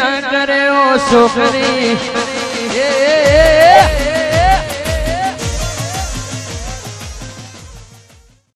न करे ओ छोकरी